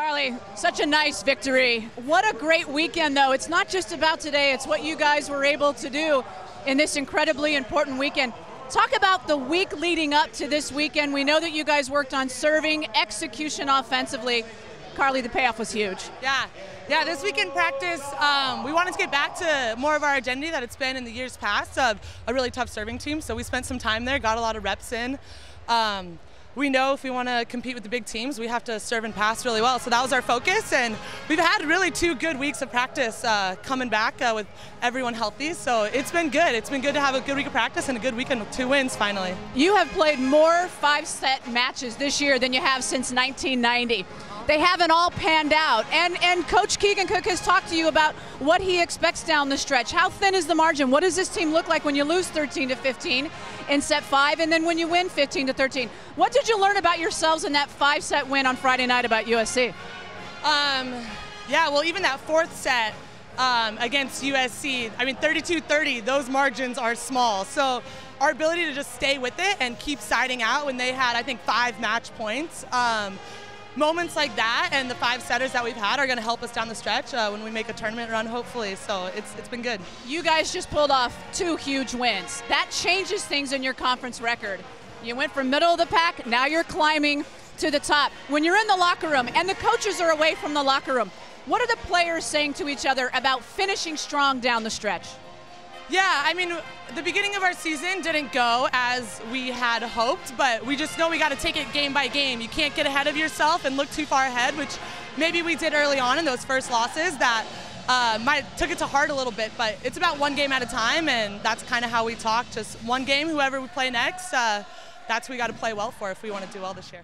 Carly, such a nice victory. What a great weekend, though. It's not just about today, it's what you guys were able to do in this incredibly important weekend. Talk about the week leading up to this weekend. We know that you guys worked on serving, execution offensively. Carly, the payoff was huge. Yeah, yeah. This weekend practice, um, we wanted to get back to more of our identity that it's been in the years past of a really tough serving team. So we spent some time there, got a lot of reps in. Um, we know if we want to compete with the big teams, we have to serve and pass really well. So that was our focus, and we've had really two good weeks of practice uh, coming back uh, with everyone healthy. So it's been good. It's been good to have a good week of practice and a good weekend with two wins finally. You have played more five-set matches this year than you have since 1990 they haven't all panned out. And and Coach Keegan Cook has talked to you about what he expects down the stretch. How thin is the margin? What does this team look like when you lose 13 to 15 in set five, and then when you win 15 to 13? What did you learn about yourselves in that five-set win on Friday night about USC? Um, yeah, well, even that fourth set. Um, against USC. I mean, 32-30, those margins are small. So our ability to just stay with it and keep siding out when they had, I think, five match points um, moments like that and the five setters that we've had are going to help us down the stretch uh, when we make a tournament run, hopefully. So it's, it's been good. You guys just pulled off two huge wins. That changes things in your conference record. You went from middle of the pack, now you're climbing to the top. When you're in the locker room and the coaches are away from the locker room, what are the players saying to each other about finishing strong down the stretch? Yeah, I mean, the beginning of our season didn't go as we had hoped, but we just know we got to take it game by game. You can't get ahead of yourself and look too far ahead, which maybe we did early on in those first losses that uh, might took it to heart a little bit, but it's about one game at a time, and that's kind of how we talk. Just one game, whoever we play next, uh, that's what we got to play well for if we want to do well this year.